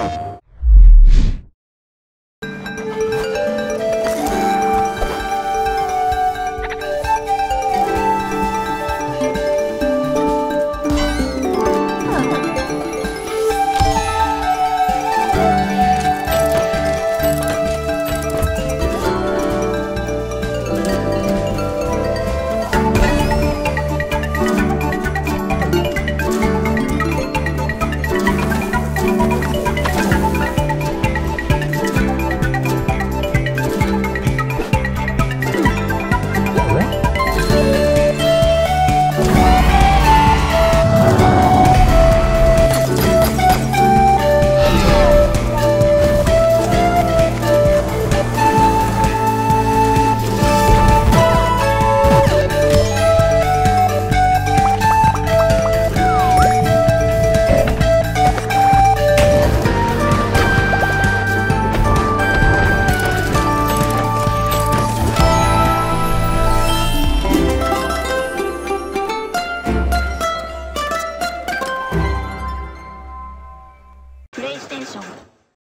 Oh. プレイステーション